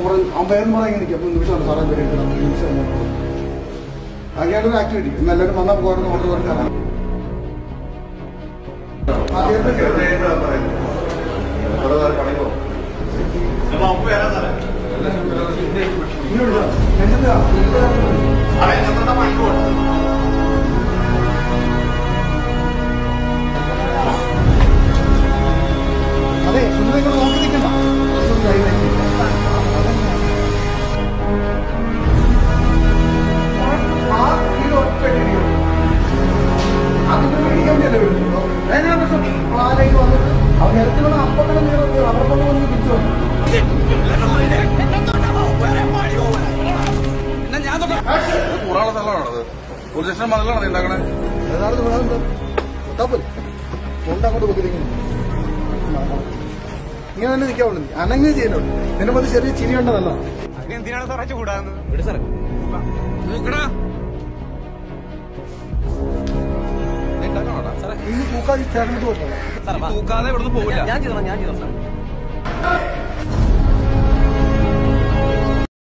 പേരെന്ന് പറയാൻ എനിക്ക് അപ്പോൾ നിമിഷമാണ് സാറേ പേര് എടുക്കണം നിമിഷം അങ്ങനെയാണ് ഒരു ആക്ടിവിറ്റി ഇന്ന് എല്ലാവരും വന്നാൽ പോകാറുണ്ട് ഓർഡർ കൊടുക്കാൻ അതെ സ്ഥലമാണത് പോലീസ് സ്റ്റേഷൻ മതിലാണ് ഉണ്ടാക്കണേ? കൊണ്ടങ്ങോട്ട് വെക്കില്ലെങ്കിൽ ഇങ്ങനെ തന്നെ നിൽക്കാവുള്ളൂ അനങ്ങ് ചെയ്യുന്നുള്ളൂ നിന്നെ ചെറിയ ചിരി ഉണ്ടെന്നല്ല എന്തിനാണ് സാറേ ചൂടാകുന്നത് നോക്കടാ. പൂക്കാതി ചേർന്നിട്ട് കൊടുക്കണം തൂക്കാതെ ഇവിടുന്ന് പോവില്ല. ഞാൻ ചെയ്തോളാം ഞാൻ ചെയ്തോളാം സാർ